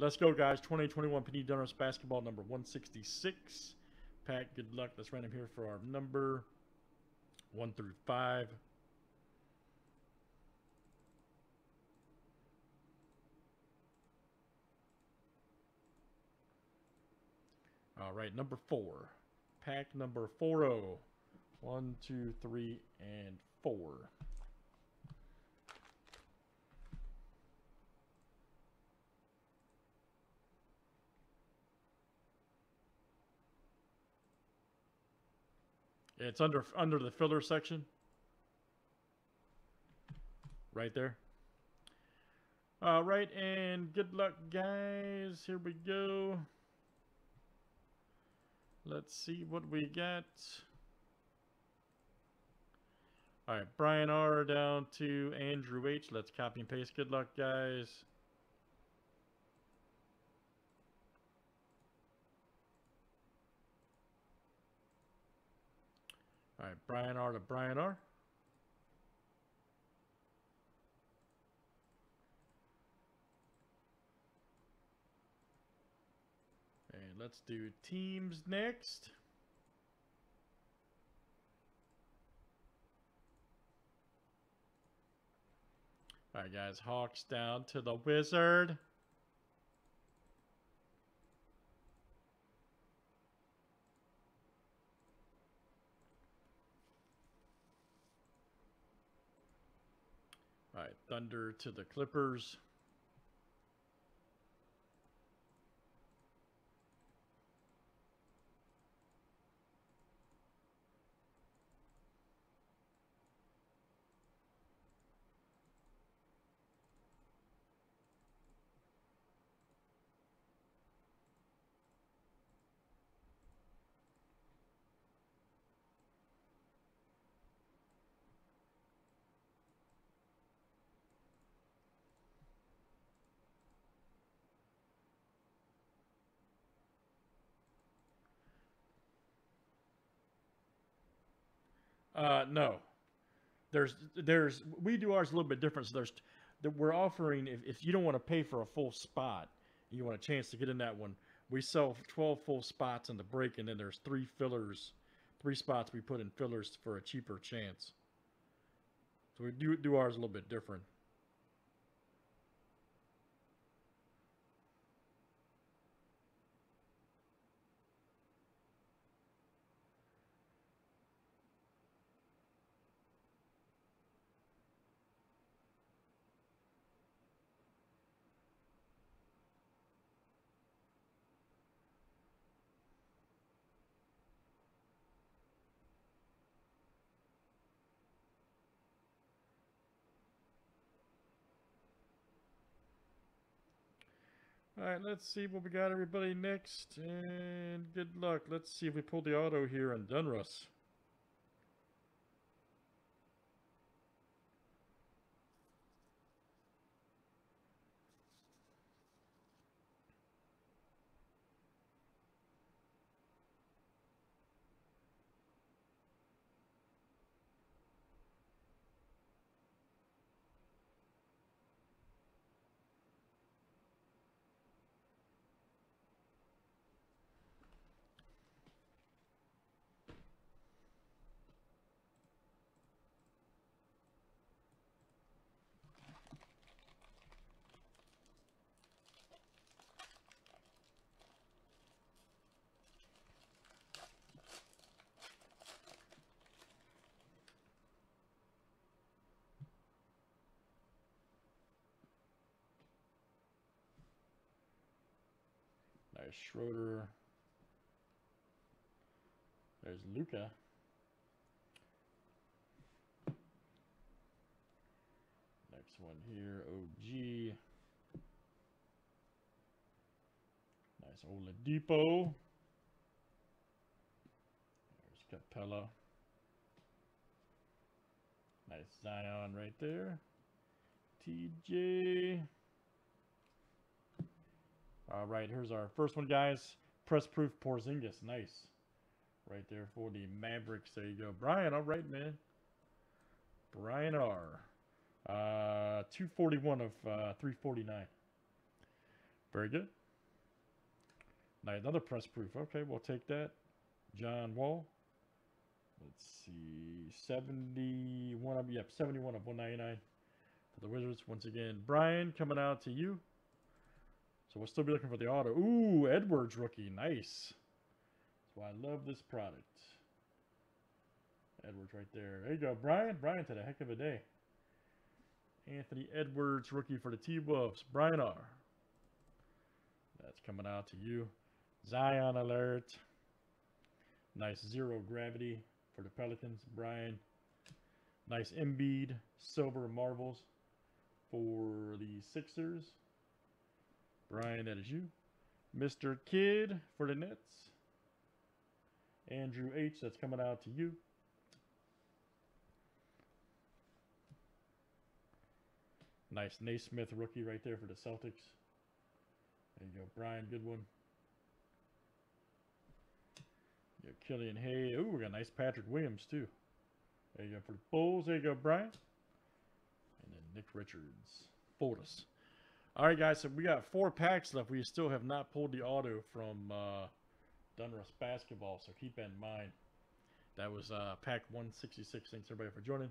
Let's go, guys. 2021 Panini Donruss basketball number 166. Pat, good luck. Let's random here for our number 1 through 5. All right, number 4. Pack number 40. 1, 2, 3, and 4. It's under under the filler section. Right there. All right, and good luck, guys. Here we go. Let's see what we get. All right, Brian R down to Andrew H. Let's copy and paste. Good luck, guys. All right, Brian R to Brian R. And let's do teams next. All right, guys. Hawks down to the Wizard. All right, Thunder to the Clippers. Uh, no. There's there's we do ours a little bit different. So there's that we're offering if, if you don't want to pay for a full spot, you want a chance to get in that one. We sell 12 full spots in the break, and then there's three fillers, three spots we put in fillers for a cheaper chance. So we do do ours a little bit different. All right, let's see what we got everybody next, and good luck. Let's see if we pull the auto here on Donruss. There's Schroeder. There's Luka. Next one here, OG. Nice Oladipo. There's Capela. Nice Zion right there. TJ. All right, here's our first one, guys. Press proof Porzingis. Nice. Right there for the Mavericks. There you go. Brian, all right, man. Brian R. Uh, 241 of uh, 349. Very good. Now another press proof. Okay, we'll take that. John Wall. Let's see, 71 of yep, 71 of 199 for the Wizards. Once again, Brian coming out to you. So we'll still be looking for the auto. Ooh, Edwards rookie, nice. That's why I love this product. Edwards right there. There you go, Brian. Brian had a heck of a day. Anthony Edwards, rookie for the T-Wolves. Brian R. That's coming out to you. Zion alert. Nice zero gravity for the Pelicans. Brian. Nice Embiid silver marbles for the Sixers. Brian, that is you. Mr. Kidd for the Nets. Andrew H, that's coming out to you. Nice Nesmith rookie right there for the Celtics. There you go, Brian, good one. You got Killian Hay. Ooh, we got nice Patrick Williams too. There you go for the Bulls. There you go, Brian. And then Nick Richards. Fortis. All right, guys. So we got four packs left. We still have not pulled the auto from uh, Donruss Basketball. So keep that in mind. That was uh, pack 166. Thanks everybody for joining.